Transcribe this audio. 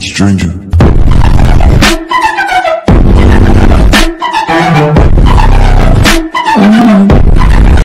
Stranger.